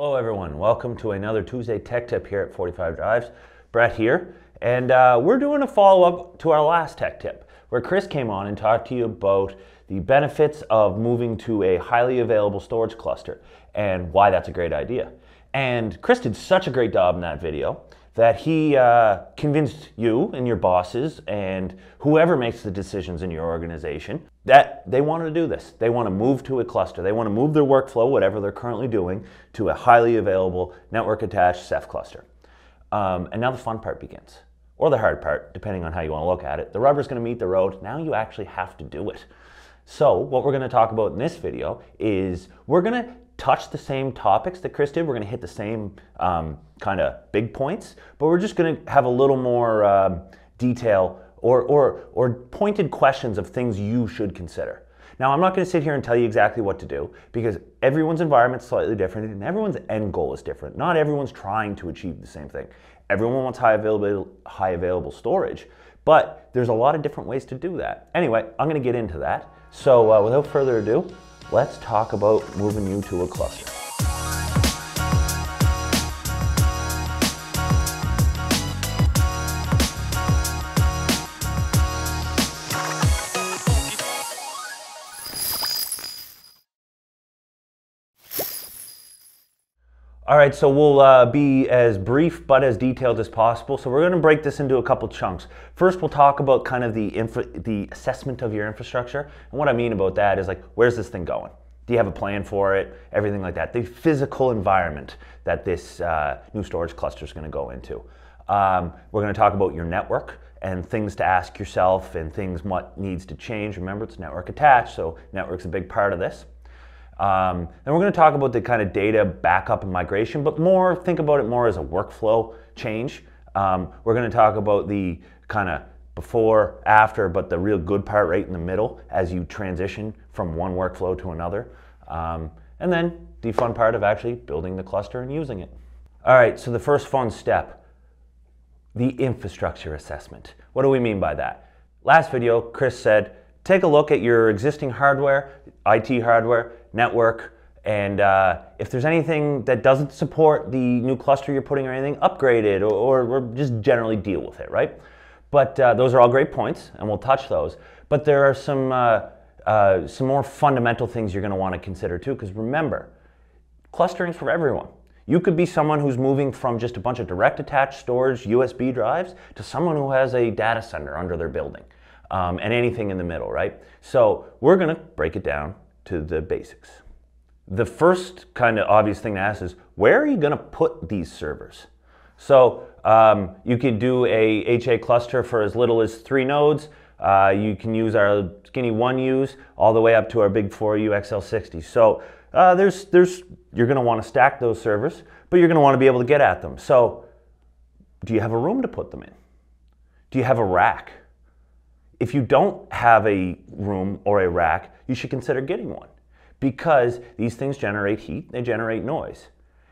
Hello, everyone. Welcome to another Tuesday Tech Tip here at 45 Drives. Brett here, and uh, we're doing a follow up to our last Tech Tip, where Chris came on and talked to you about the benefits of moving to a highly available storage cluster and why that's a great idea. And Chris did such a great job in that video that he uh, convinced you and your bosses and whoever makes the decisions in your organization that they wanted to do this. They want to move to a cluster. They want to move their workflow, whatever they're currently doing, to a highly available network attached Ceph cluster. Um, and now the fun part begins, or the hard part, depending on how you want to look at it. The rubber's going to meet the road. Now you actually have to do it. So, what we're going to talk about in this video is we're going to touch the same topics that Chris did. We're going to hit the same um, kind of big points, but we're just going to have a little more um, detail or, or, or pointed questions of things you should consider. Now, I'm not going to sit here and tell you exactly what to do because everyone's environment is slightly different and everyone's end goal is different. Not everyone's trying to achieve the same thing. Everyone wants high available, high available storage, but there's a lot of different ways to do that. Anyway, I'm going to get into that. So, uh, without further ado, let's talk about moving you to a cluster. All right, so we'll uh, be as brief but as detailed as possible. So we're going to break this into a couple chunks. First, we'll talk about kind of the the assessment of your infrastructure, and what I mean about that is like, where's this thing going? Do you have a plan for it? Everything like that. The physical environment that this uh, new storage cluster is going to go into. Um, we're going to talk about your network and things to ask yourself and things what needs to change. Remember, it's network attached, so network's a big part of this. Um, and we're going to talk about the kind of data backup and migration, but more think about it more as a workflow change. Um, we're going to talk about the kind of before, after, but the real good part right in the middle as you transition from one workflow to another. Um, and then the fun part of actually building the cluster and using it. All right, so the first fun step, the infrastructure assessment. What do we mean by that? Last video, Chris said, take a look at your existing hardware, IT hardware, network, and uh, if there's anything that doesn't support the new cluster you're putting or anything, upgrade it or, or, just generally deal with it, right? But uh, those are all great points, and we'll touch those. But there are some, uh, uh some more fundamental things you're going to want to consider too, because remember, clustering for everyone. You could be someone who's moving from just a bunch of direct attached storage USB drives to someone who has a data center under their building um, and anything in the middle, right? So we're going to break it down to the basics. The first kind of obvious thing to ask is where are you going to put these servers? So um, you can do a HA cluster for as little as three nodes. Uh, you can use our skinny 1Us all the way up to our big 4U XL60. So uh, there's, there's, you're going to want to stack those servers, but you're going to want to be able to get at them. So do you have a room to put them in? Do you have a rack? If you don't have a room or a rack, you should consider getting one because these things generate heat, they generate noise.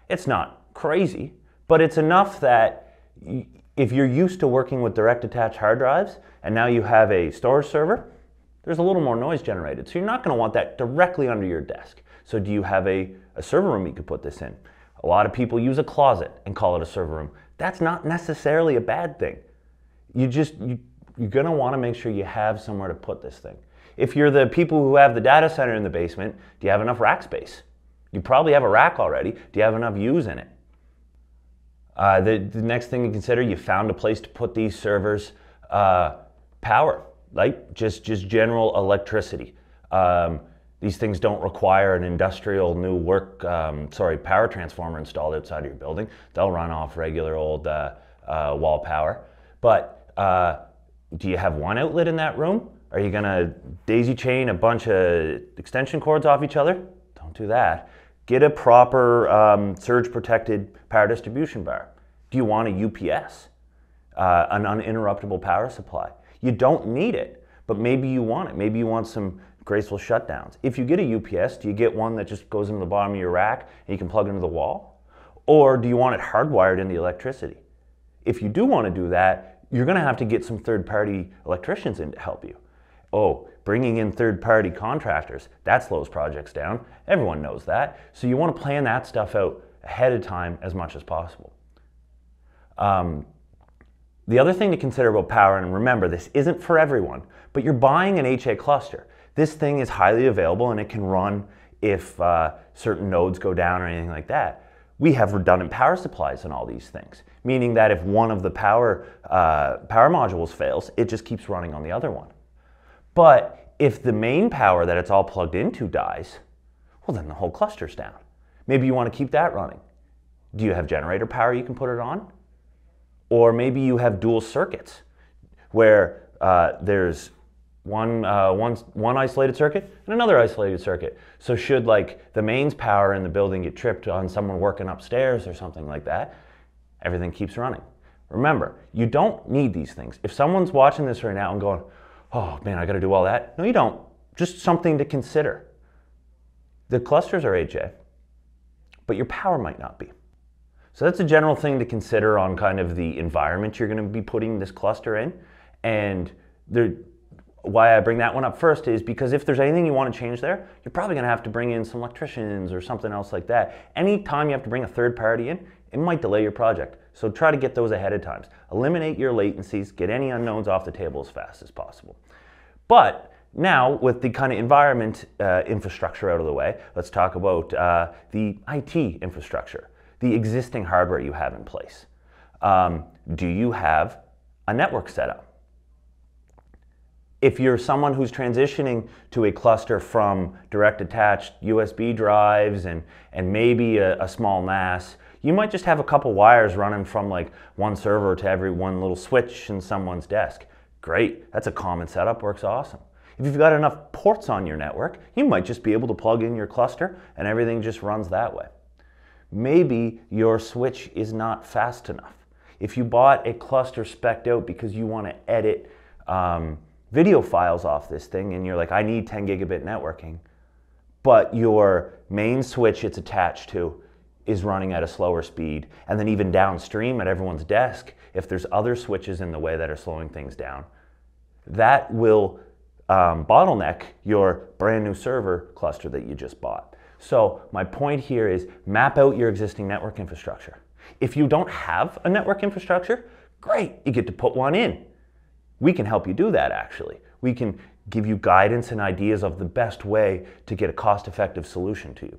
It's not crazy, but it's enough that if you're used to working with direct attached hard drives and now you have a storage server, there's a little more noise generated. So you're not going to want that directly under your desk. So do you have a, a server room you could put this in? A lot of people use a closet and call it a server room. That's not necessarily a bad thing. You just you you're going to want to make sure you have somewhere to put this thing. If you're the people who have the data center in the basement, do you have enough rack space? You probably have a rack already. Do you have enough U's in it? Uh, the, the, next thing to consider, you found a place to put these servers. Uh, power, like just, just general electricity. Um, these things don't require an industrial new work, um, sorry, power transformer installed outside of your building. They'll run off regular old uh, uh wall power. But uh, do you have one outlet in that room? Are you gonna daisy chain a bunch of extension cords off each other? Don't do that. Get a proper um, surge protected power distribution bar. Do you want a UPS? Uh, an uninterruptible power supply. You don't need it, but maybe you want it. Maybe you want some graceful shutdowns. If you get a UPS, do you get one that just goes into the bottom of your rack and you can plug into the wall? Or do you want it hardwired into the electricity? If you do want to do that, you're going to have to get some third party electricians in to help you. Oh, bringing in third party contractors, that slows projects down. Everyone knows that. So you want to plan that stuff out ahead of time as much as possible. Um, the other thing to consider about power, and remember this isn't for everyone, but you're buying an HA cluster. This thing is highly available and it can run if uh, certain nodes go down or anything like that. We have redundant power supplies on all these things, meaning that if one of the power, uh, power modules fails, it just keeps running on the other one. But if the main power that it's all plugged into dies, well, then the whole cluster's down. Maybe you want to keep that running. Do you have generator power you can put it on? Or maybe you have dual circuits where uh, there's one, uh, one, one isolated circuit and another isolated circuit. So should like the mains power in the building get tripped on someone working upstairs or something like that, everything keeps running. Remember, you don't need these things. If someone's watching this right now and going, oh man, I gotta do all that. No, you don't. Just something to consider. The clusters are AJ, but your power might not be. So that's a general thing to consider on kind of the environment you're gonna be putting this cluster in. And there, why I bring that one up first is because if there's anything you want to change there, you're probably going to have to bring in some electricians or something else like that. Anytime you have to bring a third party in, it might delay your project. So try to get those ahead of times. Eliminate your latencies, get any unknowns off the table as fast as possible. But now, with the kind of environment uh, infrastructure out of the way, let's talk about uh, the IT infrastructure, the existing hardware you have in place. Um, do you have a network setup? If you're someone who's transitioning to a cluster from direct attached USB drives and, and maybe a, a, small NAS, you might just have a couple wires running from like one server to every one little switch in someone's desk. Great, that's a common setup, works awesome. If you've got enough ports on your network, you might just be able to plug in your cluster and everything just runs that way. Maybe your switch is not fast enough. If you bought a cluster specced out because you want to edit um, video files off this thing and you're like, I need 10 gigabit networking, but your main switch it's attached to is running at a slower speed. And then even downstream at everyone's desk, if there's other switches in the way that are slowing things down, that will um, bottleneck your brand new server cluster that you just bought. So my point here is map out your existing network infrastructure. If you don't have a network infrastructure, great, you get to put one in. We can help you do that actually. We can give you guidance and ideas of the best way to get a cost effective solution to you.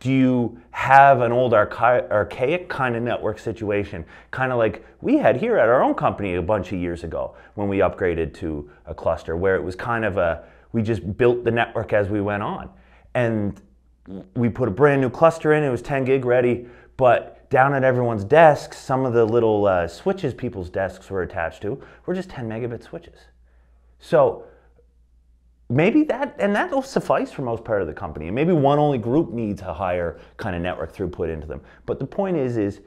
Do you have an old archa archaic kind of network situation, kind of like we had here at our own company a bunch of years ago when we upgraded to a cluster where it was kind of a, we just built the network as we went on. And we put a brand new cluster in, it was 10 gig ready, but down at everyone's desks, some of the little uh, switches people's desks were attached to were just 10 megabit switches. So maybe that, and that will suffice for most part of the company. And maybe one only group needs a higher kind of network throughput into them. But the point is, is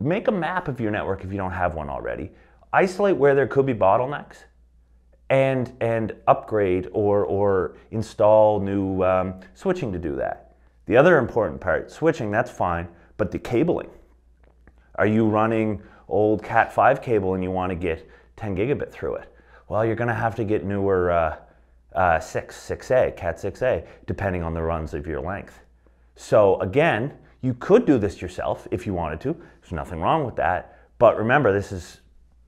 make a map of your network if you don't have one already. Isolate where there could be bottlenecks and, and upgrade or, or install new um, switching to do that. The other important part, switching, that's fine, but the cabling. Are you running old Cat5 cable and you want to get 10 gigabit through it? Well, you're going to have to get newer uh, uh, 6, 6A, Cat 6A, depending on the runs of your length. So again, you could do this yourself if you wanted to. There's nothing wrong with that. But remember, this is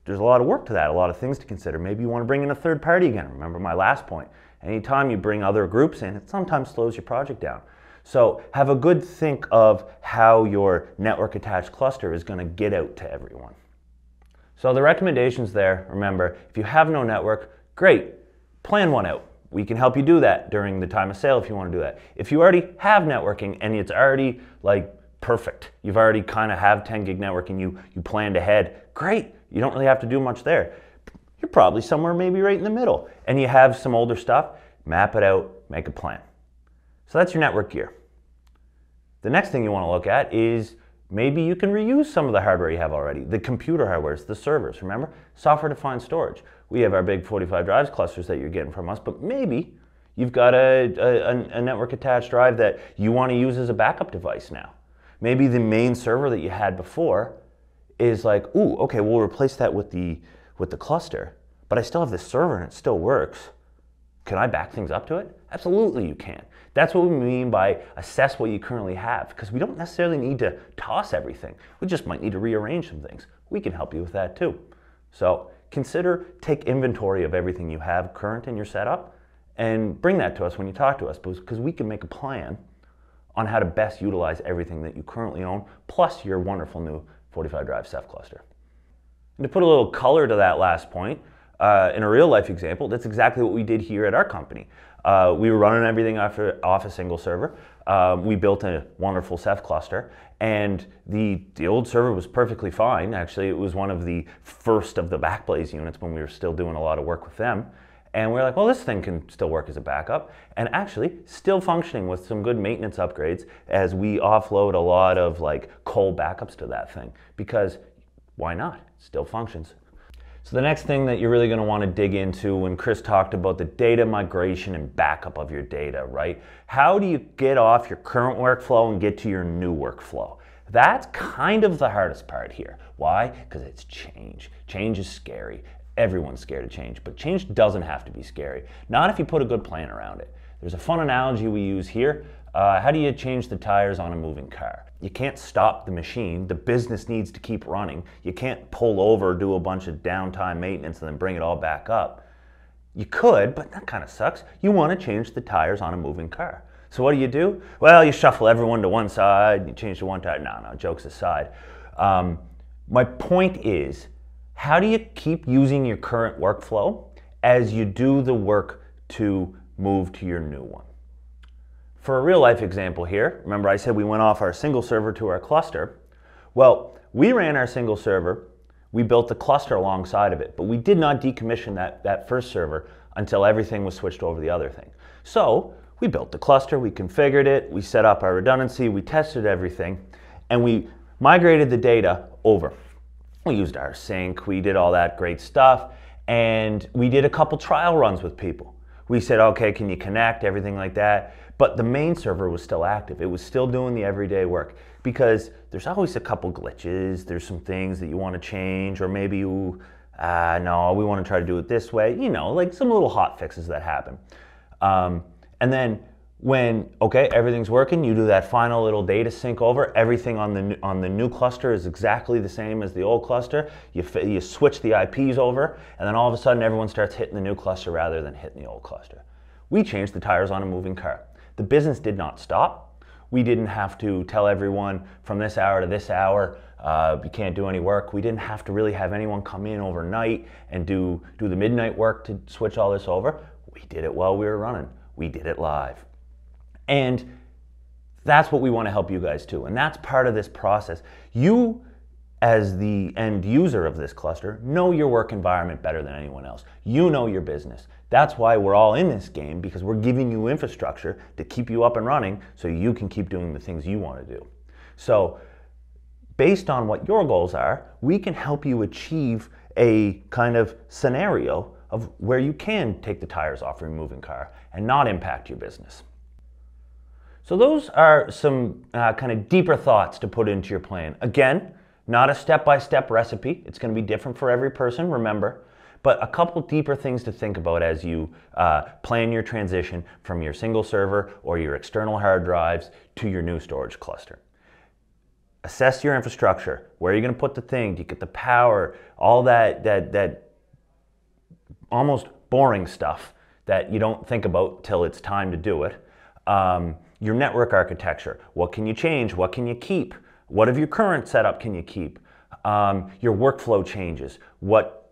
there's a lot of work to that, a lot of things to consider. Maybe you want to bring in a third party again. Remember my last point. Anytime you bring other groups in, it sometimes slows your project down. So have a good think of how your network attached cluster is going to get out to everyone. So the recommendations there, remember, if you have no network, great, plan one out. We can help you do that during the time of sale if you want to do that. If you already have networking and it's already like perfect, you've already kind of have 10 gig networking, you, you planned ahead, great, you don't really have to do much there. You're probably somewhere maybe right in the middle and you have some older stuff, map it out, make a plan. So that's your network gear. The next thing you want to look at is maybe you can reuse some of the hardware you have already. The computer hardware, the servers, remember? Software-defined storage. We have our big 45 drives clusters that you're getting from us, but maybe you've got a, a, a network attached drive that you want to use as a backup device now. Maybe the main server that you had before is like, ooh, okay, we'll replace that with the, with the cluster, but I still have this server and it still works. Can I back things up to it? Absolutely you can. That's what we mean by assess what you currently have, because we don't necessarily need to toss everything. We just might need to rearrange some things. We can help you with that too. So consider, take inventory of everything you have current in your setup and bring that to us when you talk to us because we can make a plan on how to best utilize everything that you currently own, plus your wonderful new 45 drive Ceph cluster. And to put a little color to that last point, uh, in a real life example, that's exactly what we did here at our company. Uh, we were running everything off a, off a single server. Um, we built a wonderful Ceph cluster, and the, the old server was perfectly fine. Actually, it was one of the first of the Backblaze units when we were still doing a lot of work with them. And we are like, well, this thing can still work as a backup. And actually, still functioning with some good maintenance upgrades as we offload a lot of like cold backups to that thing. Because why not? Still functions. So the next thing that you're really going to want to dig into when Chris talked about the data migration and backup of your data, right? How do you get off your current workflow and get to your new workflow? That's kind of the hardest part here. Why? Because it's change. Change is scary. Everyone's scared of change, but change doesn't have to be scary. Not if you put a good plan around it. There's a fun analogy we use here. Uh, how do you change the tires on a moving car? You can't stop the machine. The business needs to keep running. You can't pull over, do a bunch of downtime maintenance, and then bring it all back up. You could, but that kind of sucks. You want to change the tires on a moving car. So what do you do? Well, you shuffle everyone to one side, you change to one tire. No, no, jokes aside. Um, my point is, how do you keep using your current workflow as you do the work to move to your new one? For a real life example here, remember I said we went off our single server to our cluster. Well, we ran our single server, we built the cluster alongside of it, but we did not decommission that, that first server until everything was switched over the other thing. So we built the cluster, we configured it, we set up our redundancy, we tested everything, and we migrated the data over. We used rsync, we did all that great stuff, and we did a couple trial runs with people. We said, okay, can you connect, everything like that. But the main server was still active. It was still doing the everyday work because there's always a couple glitches. There's some things that you want to change, or maybe you, uh, no, we want to try to do it this way. You know, like some little hot fixes that happen. Um, and then when okay everything's working you do that final little data sync over everything on the on the new cluster is exactly the same as the old cluster you you switch the IPs over and then all of a sudden everyone starts hitting the new cluster rather than hitting the old cluster we changed the tires on a moving car the business did not stop. We didn't have to tell everyone from this hour to this hour, uh, you can't do any work. We didn't have to really have anyone come in overnight and do, do the midnight work to switch all this over. We did it while we were running. We did it live. And that's what we want to help you guys too. And that's part of this process. You as the end user of this cluster, know your work environment better than anyone else. You know your business. That's why we're all in this game because we're giving you infrastructure to keep you up and running so you can keep doing the things you want to do. So, based on what your goals are, we can help you achieve a kind of scenario of where you can take the tires off your moving car and not impact your business. So, those are some uh, kind of deeper thoughts to put into your plan. Again, not a step by step recipe. It's going to be different for every person, remember. But a couple deeper things to think about as you uh, plan your transition from your single server or your external hard drives to your new storage cluster. Assess your infrastructure. Where are you going to put the thing? Do you get the power? All that, that, that almost boring stuff that you don't think about till it's time to do it. Um, your network architecture. What can you change? What can you keep? What of your current setup can you keep? Um, your workflow changes. What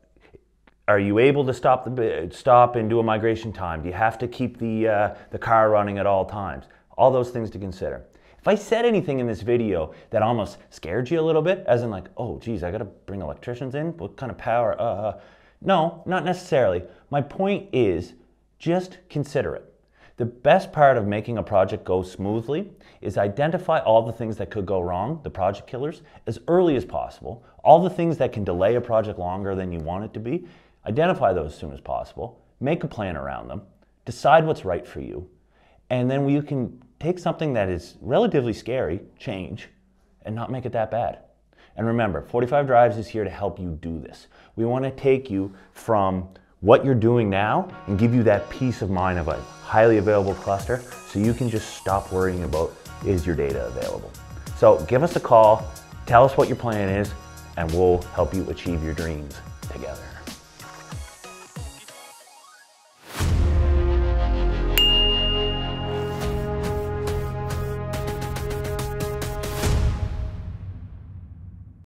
are you able to stop the stop and do a migration time? Do you have to keep the uh, the car running at all times? All those things to consider. If I said anything in this video that almost scared you a little bit, as in like, oh geez, I got to bring electricians in. What kind of power? Uh, uh, no, not necessarily. My point is, just consider it. The best part of making a project go smoothly is identify all the things that could go wrong, the project killers, as early as possible. All the things that can delay a project longer than you want it to be, identify those as soon as possible, make a plan around them, decide what's right for you, and then you can take something that is relatively scary, change, and not make it that bad. And remember, 45 Drives is here to help you do this. We want to take you from what you're doing now and give you that peace of mind of a highly available cluster so you can just stop worrying about is your data available. So give us a call, tell us what your plan is, and we'll help you achieve your dreams together.